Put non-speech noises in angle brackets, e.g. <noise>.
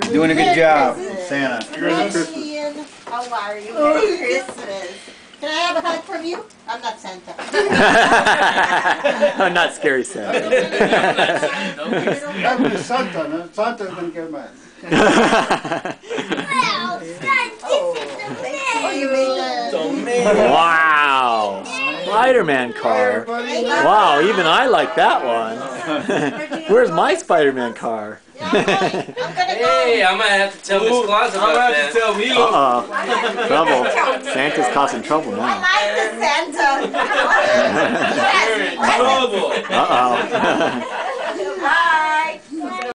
Doing a good job, Santa. Ian, how are you? Merry Christmas. Can I have a hug from you? I'm not Santa. <laughs> I'm not scary Santa. I'm <laughs> the Santa, no? Santa gonna get mad. Oh, you made the. wow. Spider-Man car. Wow, even I like that one. <laughs> Where's my Spider-Man car? Yeah, I'm going. I'm gonna Hey, go. I might have to tell Miss Claus I'm about gonna have to tell me. Uh-oh. Trouble. <laughs> Santa's causing trouble I now. like the Santa. <laughs> You're in trouble. Uh-oh. <laughs>